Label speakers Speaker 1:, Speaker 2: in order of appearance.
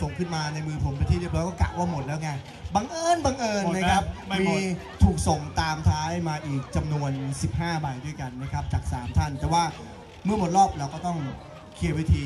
Speaker 1: ส่งขึ้นมาในมือผมไปนที่เรียบร้อยก็กะว่าหมดแล้วไงบังเอิญบังเอิญ
Speaker 2: หมดนะ
Speaker 1: นะครับ
Speaker 2: ไม่หมด
Speaker 1: มีถูกส่งตามท้ายมาอีกจำนวน 15 ใบด้วยกันนะครับจาก 3 ท่าน แต่ว่าเมื่อหมดรอบเราก็ต้องเคลียร์เวที